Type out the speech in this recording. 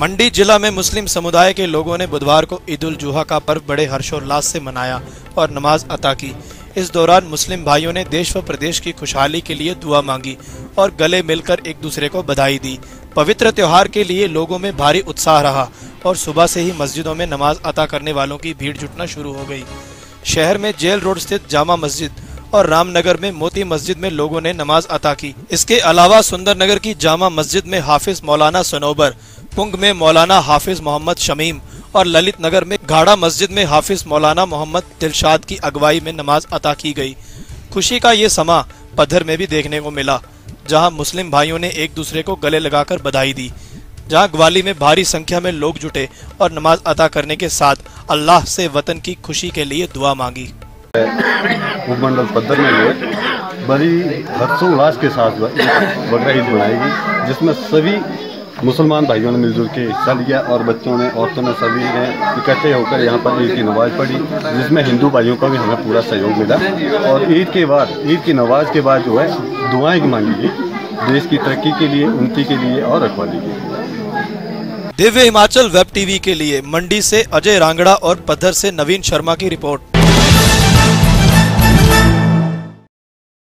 मंडी जिला में मुस्लिम समुदाय के लोगों ने बुधवार को ईद उल जुहा का पर्व बड़े हर्षोल्लास से मनाया और नमाज़ अता की। इस दौरान मुस्लिम भाइयों ने देश व प्रदेश की खुशहाली के लिए दुआ मांगी और गले मिलकर एक दूसरे को बधाई दी। पवित्र त्योहार के लिए लोगों में भारी उत्साह रहा और सुबह से ही मस्जिदों में नमाज़ अता करने वालों की भीड़ जुटना शुरू हो गई। शहर में जेल रोड स्थित जामा मस्जिद और रामनगर में मोती मस्जिद में लोगों ने नमाज़ अता की। इसके अलावा सुंदरनगर की जामा मस्जिद में हाफिज मौलाना सनोबर पुंग में मौलाना हाफिज मोहम्मद शमीम और ललित नगर में घाड़ा मस्जिद में हाफिज मौलाना मोहम्मद दिलशाद की अगुवाई में नमाज़ अता की गई। खुशी का ये समा पधर में भी देखने को मिला, जहाँ मुस्लिम भाइयों ने एक दूसरे को गले लगाकर बधाई दी, जहाँ ग्वाली में भारी संख्या में लोग जुटे और नमाज़ अदा करने के साथ अल्लाह से वतन की खुशी के लिए दुआ मांगी। उपमंडल पद्धर में जो है बड़ी हर्षोल्लास के साथ बकरा ईद मनाएगी, जिसमें सभी मुसलमान भाइयों ने मिलजुल के हिस्सा लिया और बच्चों ने, औरतों ने सभी ने इकट्ठे होकर यहाँ पर ईद की नमाज़ पढ़ी, जिसमें हिंदू भाइयों का भी हमें पूरा सहयोग मिला। और ईद के बाद, ईद की नमाज़ के बाद जो है, दुआएँ मांगी गई, देश की तरक्की के लिए उन्नति के लिए और रखवाली के लिए। दिव्य हिमाचल वेब टीवी के लिए मंडी से अजय रांगड़ा और पद्धर से नवीन शर्मा की रिपोर्ट।